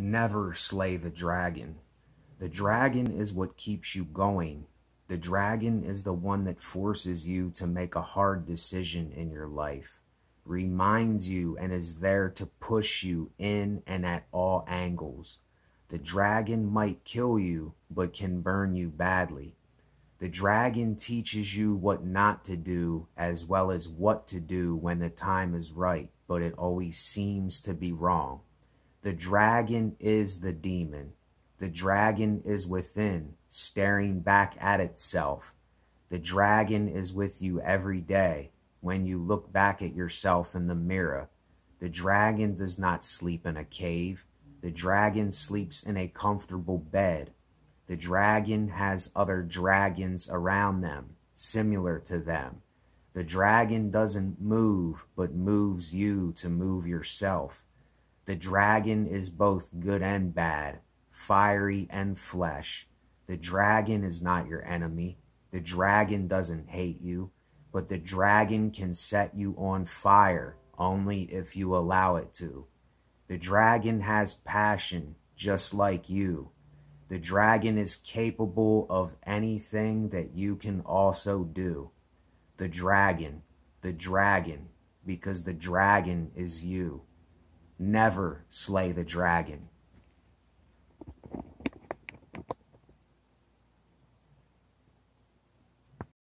Never slay the dragon. The dragon is what keeps you going. The dragon is the one that forces you to make a hard decision in your life, reminds you and is there to push you in and at all angles. The dragon might kill you, but can burn you badly. The dragon teaches you what not to do as well as what to do when the time is right, but it always seems to be wrong. The dragon is the demon. The dragon is within, staring back at itself. The dragon is with you every day when you look back at yourself in the mirror. The dragon does not sleep in a cave. The dragon sleeps in a comfortable bed. The dragon has other dragons around them, similar to them. The dragon doesn't move, but moves you to move yourself. The dragon is both good and bad, fiery and flesh. The dragon is not your enemy. The dragon doesn't hate you, but the dragon can set you on fire only if you allow it to. The dragon has passion just like you. The dragon is capable of anything that you can also do. The dragon, the dragon, because the dragon is you. Never slay the dragon.